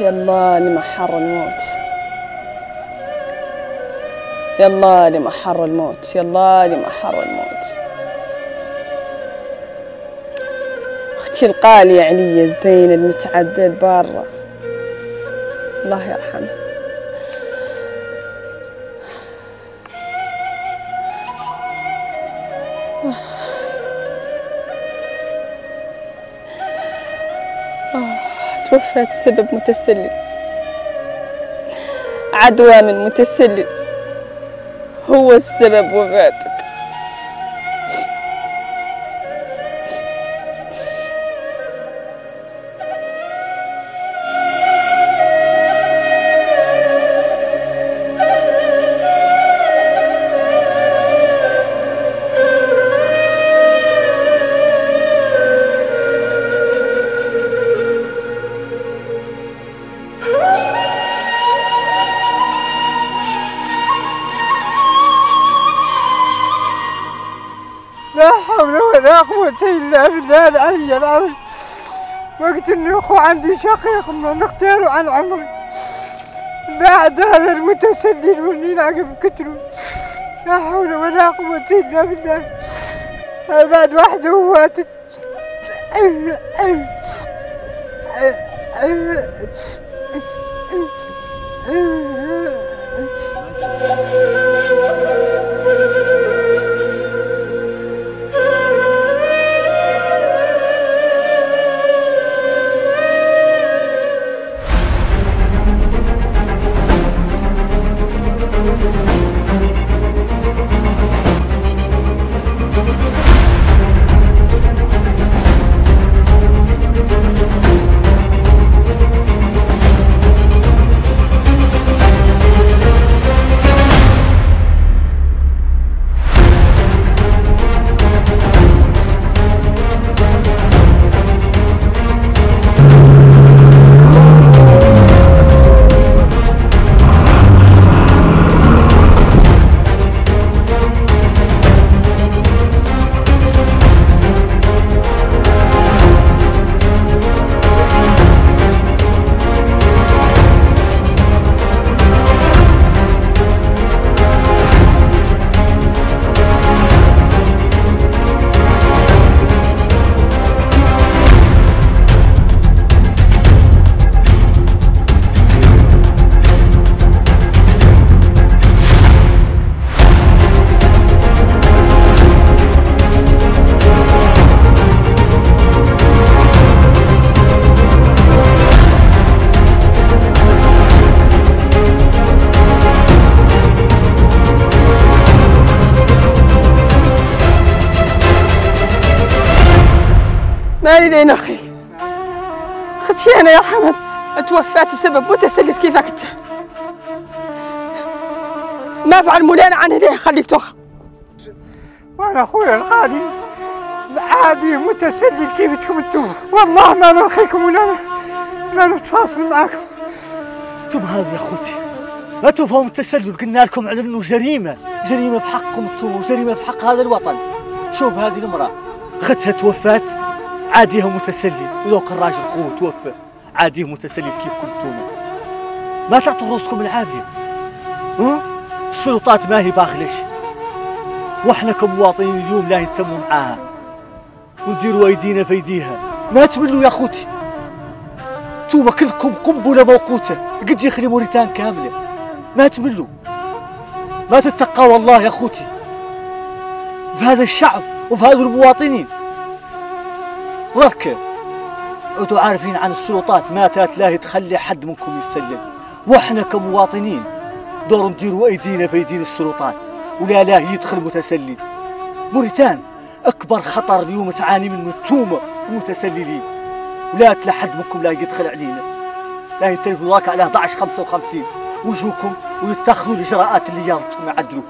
يلا لمحر الموت. يلا لمحر الموت. يلا لمحر الموت. أختي الغالية عليا الزين المتعدل البارة الله يرحمه. توفت بسبب متسلل. عدوى من متسلل. هو السبب وفاتك. ولا قوة إلا بالله العلي العظيم. وقت إني أخو عندي شقيق ما نختاره عن عمري. لا عاد هذا المتسلل واللي يلعب كتره. لا حول ولا قوة إلا بالله. بعد واحدة وفاتت مالي لين أخي أختي أنا يا حمد توفات بسبب متسلل. كيفك أنت؟ ما فعل مولانا عن هنا خليك تخ وأنا أخويا القادم عادي متسلل. كيفتكم أنتم؟ والله ما نلقيكم ولا لا نتواصل معكم. أنتم هذا يا أخوتي لا تفهموا التسلل. قلنا لكم على انه جريمة جريمه بحقكم أنتم وجريمة بحق هذا الوطن. شوف هذه المرأة أختها توفات عاديها متسلل وذوك الراجل خوه توفى عاديه متسلل كيفكم أنتم ما تعطوا راسكم العافية. ها؟ السلطات ما هي باخلش وإحنا كمواطنين اليوم لا نهتموا معاها ونديروا أيدينا في أيديها. ما تملوا يا أخوتي. انتوما كلكم قنبلة موقوتة. قد يخلي موريتان كاملة. ما تملوا. ما تتقوا الله يا أخوتي. في هذا الشعب وفي هذا المواطنين. وركب عودوا عارفين عن السلطات ما لا تخلي حد منكم يتسلل وإحنا كمواطنين دور نديروا أيدينا في ايدين السلطات ولا لا يدخل متسلل. موريتان أكبر خطر اليوم تعاني منه التومة المتسللين. ولا حد منكم لا يدخل علينا. لا يتلفوا ذاك على 11 55 وجوكم ويتخذوا الإجراءات اللي يالتهم يعدلوا